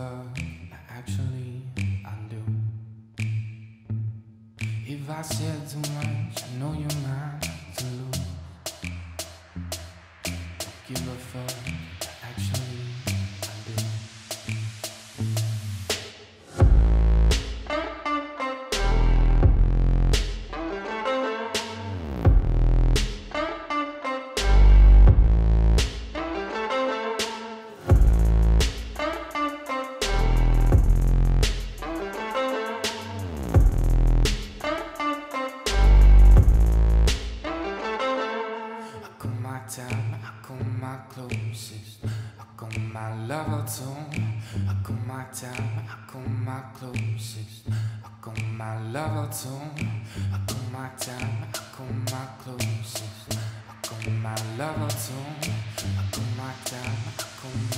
I actually do. If I said to my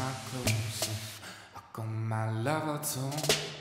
my clothes. I got my love all torn.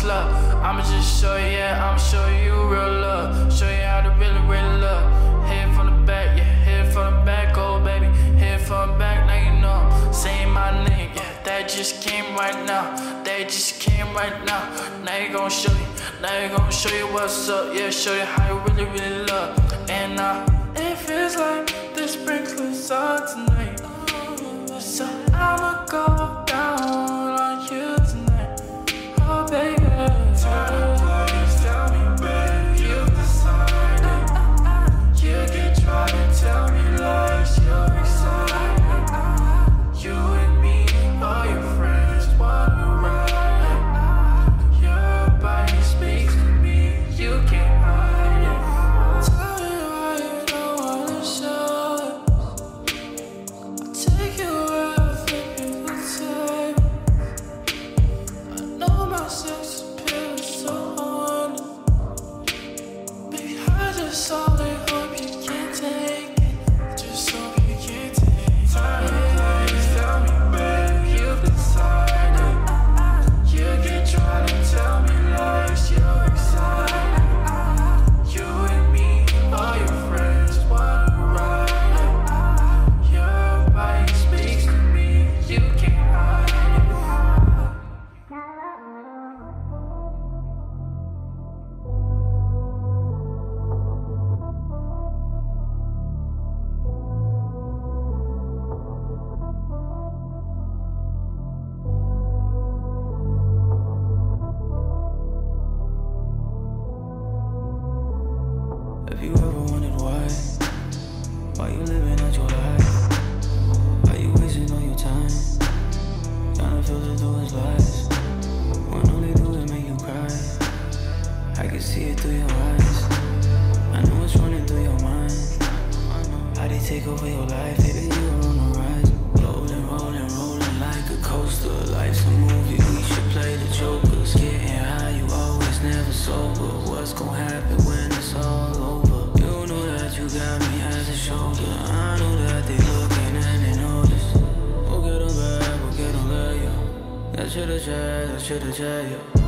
slut. I'ma just show you, yeah, I'ma show you real love. Show you how to really, really love. Head from the back, yeah, head from the back, oh baby. Head from the back, now you know. Say my name, yeah, that just came right now. That just came right now. Now you gon' show you, now you gon' show you what's up. Yeah, show you how you really, really love. And I, it feels like the sprinklers on tonight. So I'ma go down. see it through your eyes. I know what's running through your mind. How they take over your life, baby, you are on the rise. Rolling, rolling, rolling like a coaster. Life's a movie, we should play the jokers. Getting high, you always never sober. What's gonna happen when it's all over? You know that you got me as a shoulder. I know that they looking and they notice. We'll get them back, we'll get them later. That should've tried, that should've tried, yeah.